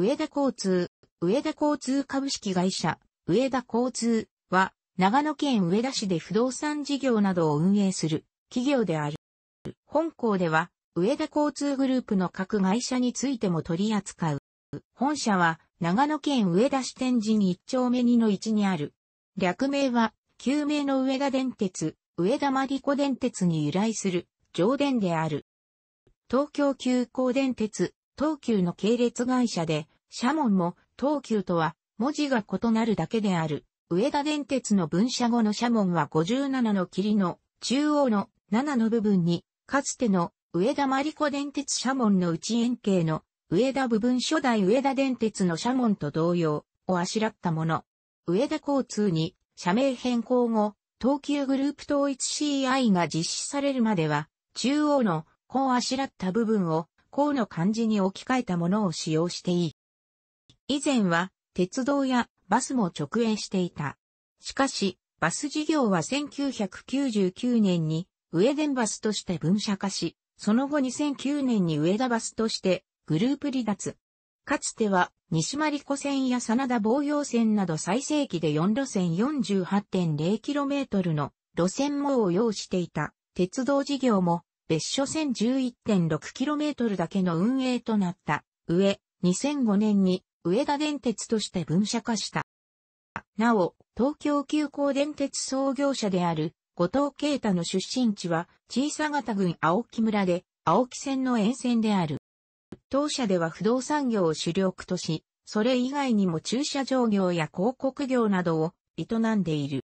上田交通、上田交通株式会社、上田交通は、長野県上田市で不動産事業などを運営する企業である。本校では、上田交通グループの各会社についても取り扱う。本社は、長野県上田市天神一丁目2の1にある。略名は、旧名の上田電鉄、上田マリコ電鉄に由来する、上電である。東京急行電鉄、東急の系列会社で、社門も東急とは文字が異なるだけである。上田電鉄の分社後の社門は57の霧の中央の7の部分に、かつての上田マリコ電鉄社門の内円形の上田部分初代上田電鉄の社門と同様をあしらったもの。上田交通に社名変更後、東急グループ統一 CI が実施されるまでは、中央のこうあしらった部分を、こうの漢字に置き換えたものを使用していい。以前は、鉄道やバスも直営していた。しかし、バス事業は1999年に、上田バスとして分社化し、その後2009年に上田バスとしてグループ離脱。かつては西丸子線や真田防洋線など最盛期で4路線 48.0km の路線網を要していた鉄道事業も別所線 11.6km だけの運営となった上、2005年に上田電鉄として分社化した。なお、東京急行電鉄創業者である後藤啓太の出身地は小さ型郡青木村で青木線の沿線である。当社では不動産業を主力とし、それ以外にも駐車場業や広告業などを営んでいる。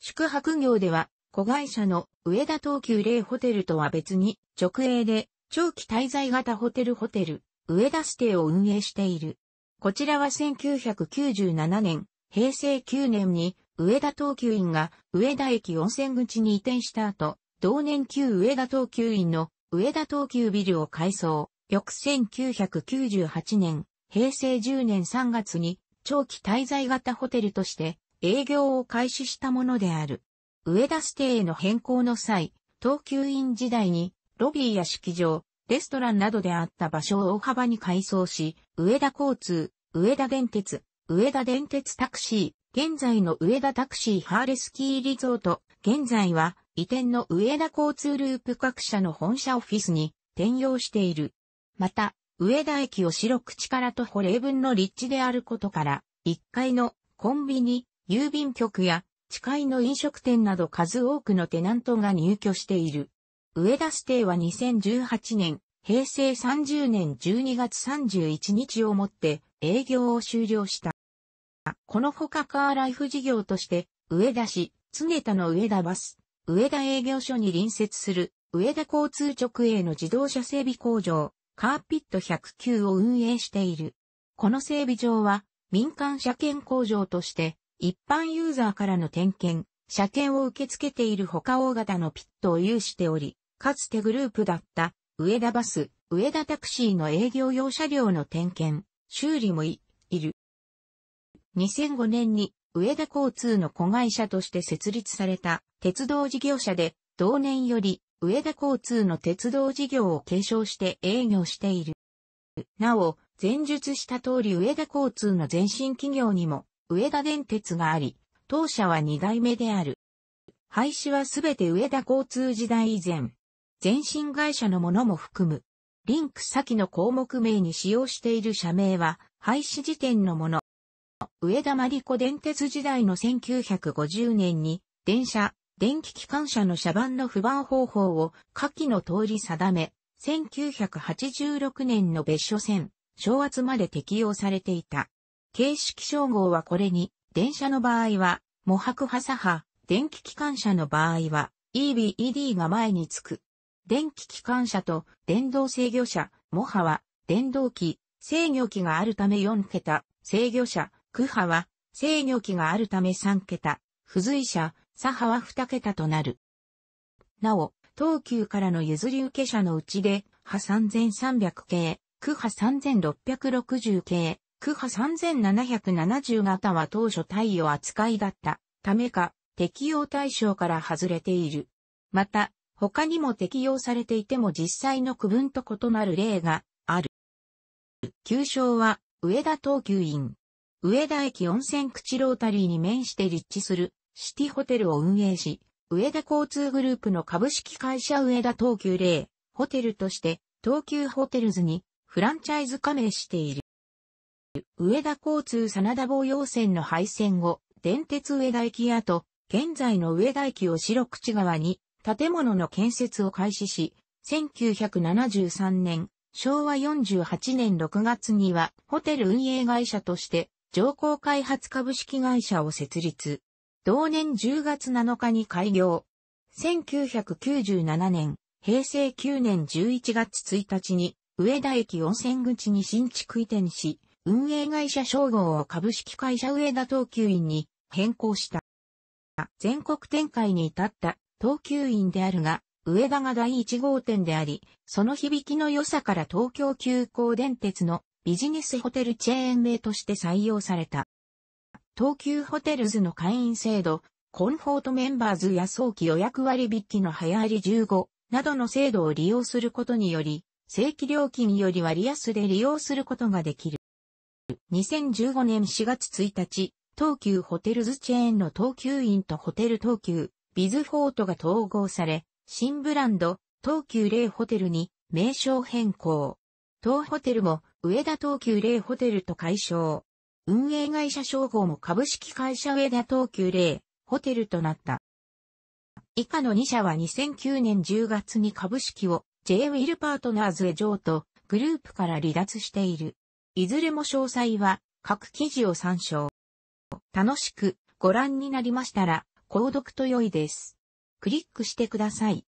宿泊業では、子会社の上田東急霊ホテルとは別に、直営で長期滞在型ホテルホテル、上田ステイを運営している。こちらは1997年、平成9年に上田東急院が上田駅温泉口に移転した後、同年旧上田東急院の上田東急ビルを改装。翌1998年、平成10年3月に長期滞在型ホテルとして営業を開始したものである。上田ステへの変更の際、東急院時代にロビーや式場、レストランなどであった場所を大幅に改装し、上田交通、上田電鉄、上田電鉄タクシー、現在の上田タクシーハーレスキーリゾート、現在は移転の上田交通ループ各社の本社オフィスに転用している。また、上田駅を白口から徒歩0分の立地であることから、1階のコンビニ、郵便局や地階の飲食店など数多くのテナントが入居している。上田ステイは2018年、平成30年12月31日をもって営業を終了した。この他カーライフ事業として、上田市、常田の上田バス、上田営業所に隣接する、上田交通直営の自動車整備工場、カーピット109を運営している。この整備場は、民間車検工場として、一般ユーザーからの点検、車検を受け付けている他大型のピットを有しており、かつてグループだった、上田バス、上田タクシーの営業用車両の点検、修理もい、いる。2005年に上田交通の子会社として設立された鉄道事業者で、同年より上田交通の鉄道事業を継承して営業している。なお、前述した通り上田交通の前身企業にも上田電鉄があり、当社は2代目である。廃止はすべて上田交通時代以前。前身会社のものも含む。リンク先の項目名に使用している社名は廃止時点のもの。上田マリコ電鉄時代の1950年に、電車、電気機関車の車番の不番方法を下記の通り定め、1986年の別所線、昭圧まで適用されていた。形式称号はこれに、電車の場合は、模白派左派、電気機関車の場合は、EBED が前につく。電気機関車と電動制御車、模ハは、電動機、制御機があるため4桁、制御車、区波は制御機があるため3桁、付随車、左波は2桁となる。なお、東急からの譲り受け車のうちで、波3300系、区波3660系、区波3770型は当初対応扱いだったためか、適用対象から外れている。また、他にも適用されていても実際の区分と異なる例がある。旧称は上田東急院。上田駅温泉口ロータリーに面して立地するシティホテルを運営し、上田交通グループの株式会社上田東急霊ホテルとして東急ホテルズにフランチャイズ加盟している。上田交通真田防用線の廃線後、電鉄上田駅跡、現在の上田駅を白口側に建物の建設を開始し、1973年、昭和48年6月にはホテル運営会社として上皇開発株式会社を設立。同年10月7日に開業。1997年、平成9年11月1日に上田駅温泉口に新築移転し、運営会社称号を株式会社上田東急院に変更した。全国展開に至った東急院であるが、上田が第1号店であり、その響きの良さから東京急行電鉄のビジネスホテルチェーン名として採用された。東急ホテルズの会員制度、コンフォートメンバーズや早期予約割引の流行り15などの制度を利用することにより、正規料金より割安で利用することができる。2015年4月1日、東急ホテルズチェーンの東急インとホテル東急、ビズフォートが統合され、新ブランド、東急レイホテルに名称変更。当ホテルも上田東急レイホテルと解消。運営会社称号も株式会社上田東急レイホテルとなった。以下の2社は2009年10月に株式を J ウィルパートナーズへ譲渡、グループから離脱している。いずれも詳細は各記事を参照。楽しくご覧になりましたら、購読と良いです。クリックしてください。